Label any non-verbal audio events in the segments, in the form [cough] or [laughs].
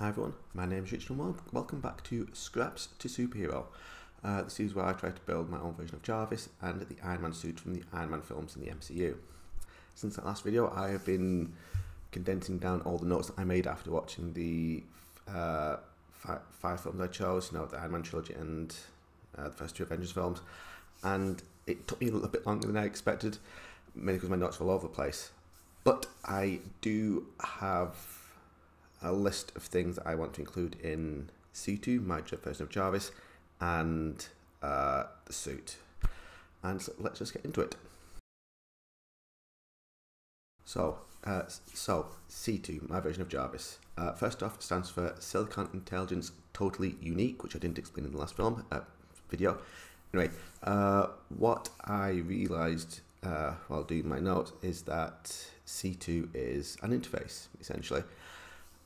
Hi everyone, my name is Richard and welcome back to Scraps to Superhero. Uh, this is where I try to build my own version of Jarvis and the Iron Man suit from the Iron Man films in the MCU. Since that last video, I have been condensing down all the notes that I made after watching the uh, five, five, films I chose, you know, the Iron Man trilogy and uh, the first two Avengers films, and it took me a little bit longer than I expected, mainly because my notes were all over the place. But I do have a list of things I want to include in C2, my version of Jarvis, and uh, the suit. And so let's just get into it. So, uh, so C2, my version of Jarvis. Uh, first off, stands for Silicon Intelligence Totally Unique, which I didn't explain in the last film uh, video. Anyway, uh, what I realised uh, while doing my notes is that C2 is an interface, essentially.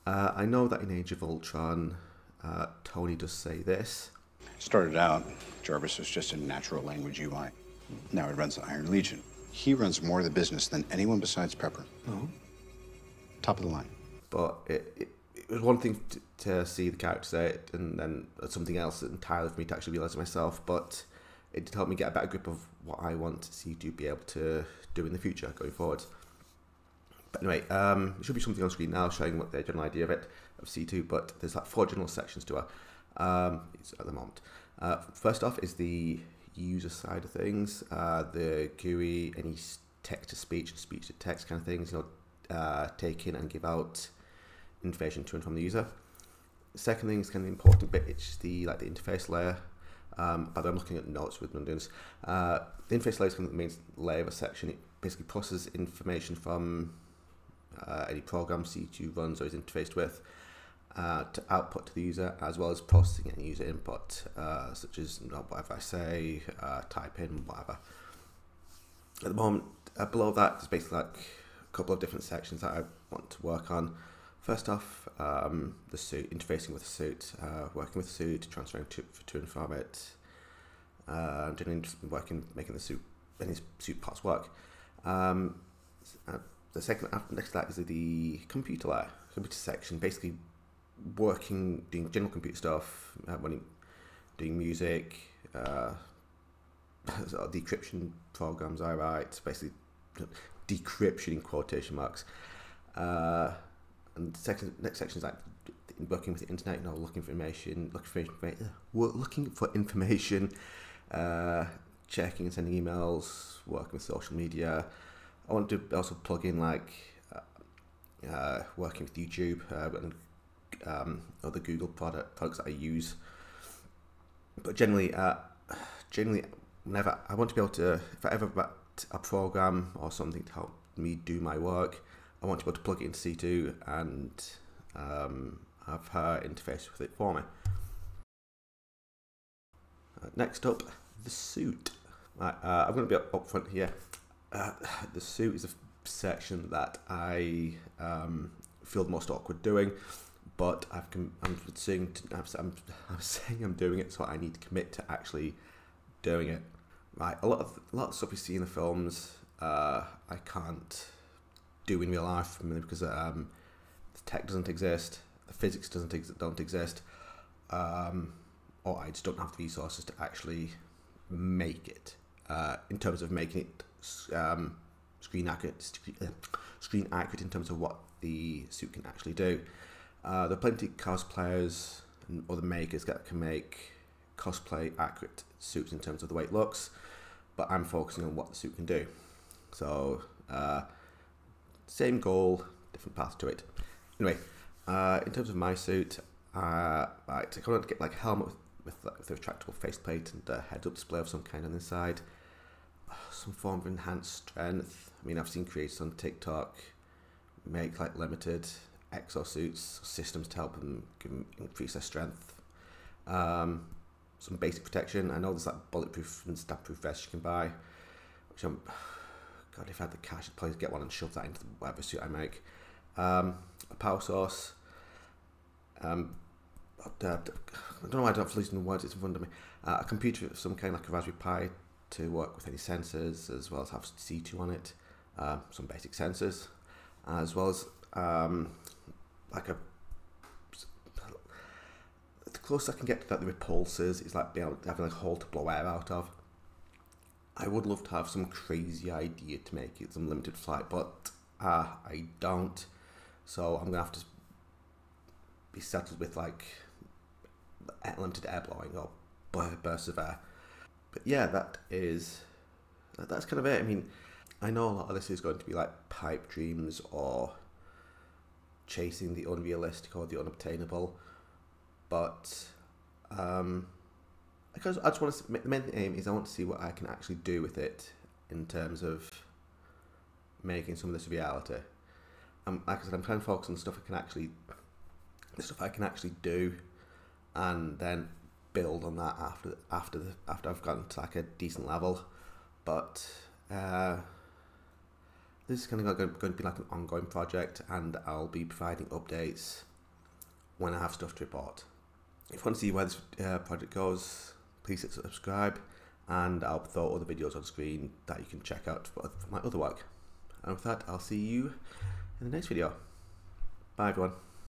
Uh, I know that in Age of Ultron, uh, Tony does say this. Started out, Jarvis was just a natural language UI. Now he runs the Iron Legion. He runs more of the business than anyone besides Pepper. Oh. Top of the line. But it, it, it was one thing to, to, see the character say it, and then something else entirely for me to actually realise it myself. But it did help me get a better grip of what I want to C2 be able to do in the future going forward. But anyway, um, it should be something on screen now showing what the general idea of it, of C2, but there's like four general sections to it um, at the moment. Uh, first off is the user side of things, uh, the GUI, any text to speech and speech to text kind of things, you know, uh, take in and give out information to and from the user. Second thing is kind of the important bit, it's the like the interface layer. Um, way, I'm looking at notes with Mundun's. Uh, the interface layer is kind of the main layer of a section. It basically processes information from uh, any program C2 runs or is interfaced with uh, to output to the user as well as processing any user input uh, such as you whatever I say, uh, type in, whatever. At the moment, uh, below that is basically like a couple of different sections that I want to work on. First off, um, the suit, interfacing with the suit, uh, working with the suit, transferring to, to and from it, uh, doing working, making the suit, any suit parts work. Um, the second after next to that is the computer layer, computer section, basically working, doing general computer stuff, uh, when doing music, uh, [laughs] sort of decryption programs I write, basically decryption in quotation marks. Uh, and the second, next section is like working with the internet, you know, looking for information, looking for information, looking for information, uh, checking and sending emails, working with social media, I want to also plug in like uh, uh, working with YouTube uh, and um, other Google product products that I use. But generally, uh, generally, whenever I want to be able to, if I ever write a program or something to help me do my work, I want to be able to plug it into C2 and um, have her interface with it for me. Uh, next up, the suit. Right, uh, I'm going to be up front here uh, the suit is a section that I um, feel the most awkward doing, but I've I'm saying to, I'm, [laughs] I'm saying I'm doing it, so I need to commit to actually doing it. Right, a lot of a lot of stuff you see in the films, uh, I can't do in real life because um, the tech doesn't exist, the physics doesn't ex- don't exist, um, or I just don't have the resources to actually make it. Uh, in terms of making it um, screen accurate, uh, screen accurate in terms of what the suit can actually do. Uh, there are plenty of cosplayers and other makers that can make cosplay accurate suits in terms of the way it looks, but I'm focusing on what the suit can do. So, uh, same goal, different path to it. Anyway, uh, in terms of my suit, uh, right, I want to get like a helmet with, with, with a retractable faceplate and a head-up display of some kind on the side some form of enhanced strength. I mean, I've seen creators on TikTok make like limited exosuits systems to help them increase their strength. Um, some basic protection. I know there's like bulletproof and stab-proof vests you can buy, which I'm. God, if I had the cash, I'd probably get one and shove that into the whatever suit I make. Um, a power source. Um, I don't know why I don't losing the words. It's in front of me. Uh, a computer of some kind, like a Raspberry Pi, to work with any sensors as well as have C2 on it, uh, some basic sensors, as well as um, like a the closest I can get to that the repulsors is like being able to having like a hole to blow air out of. I would love to have some crazy idea to make it some limited flight, but uh, I don't. So I'm gonna have to be settled with like limited air blowing or bursts of air. But yeah, that is that's kind of it. I mean, I know a lot of this is going to be like pipe dreams or chasing the unrealistic or the unobtainable, but um, because I just want to. The main aim is I want to see what I can actually do with it in terms of making some of this reality. Um, like I said, I'm trying to focus on stuff I can actually, stuff I can actually do, and then build on that after after the, after I've gotten to like a decent level. But uh, this is kind of going to be like an ongoing project, and I'll be providing updates when I have stuff to report. If you want to see where this uh, project goes, please hit subscribe, and I'll throw other videos on screen that you can check out for, for my other work. And with that, I'll see you in the next video. Bye, everyone.